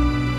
Bye.